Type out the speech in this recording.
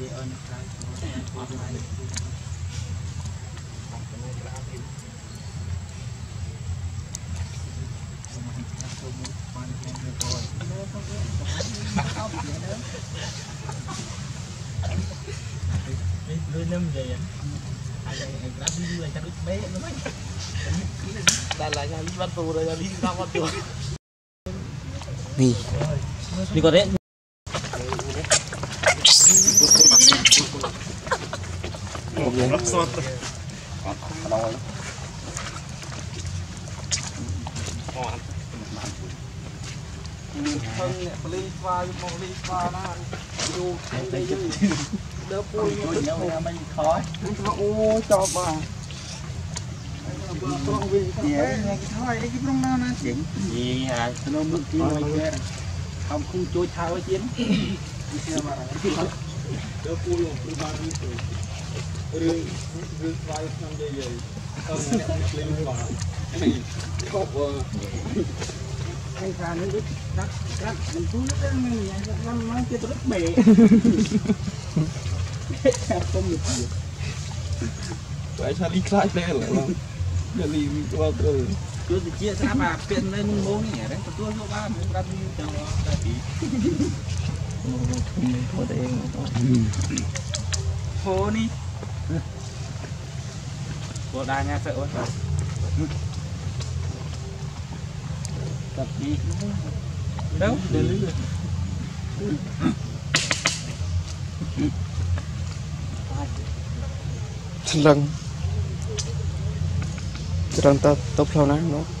lưới năm vậy anh anh làm មកយើងអត់ស្ទាត់ទៅអត់ខ្លោយអត់មានហឹងអ្នកពលីស្វាយកមកលីស្វាណាយូរតែជិតដល់ពួយយកទៅមិនខោខ្ញុំថាអូចប់បាទបងប្រុសវិញថាគេថាអីគេប្រងណាណាចេញយីអាចទៅមុខទីមកគេខំគូជួយថើទៀតគេថាបាទ de acolo, în prima rândă, rând, rând, rând, rând de el. Anh ra nó biết cắt cắt mình cứ mình năm nó kia rất bể không được gì. Vậy sao đi lại đây rồi không đi qua từ tôi thì chia ra bà tiền lên muốn nhỉ đấy. Tôi tôi ba muốn ra đi một một bộ đa nha sợ quá. Tập đi. Đâu? Để lấy được. Lưng răng ta tốt lâu lắm đó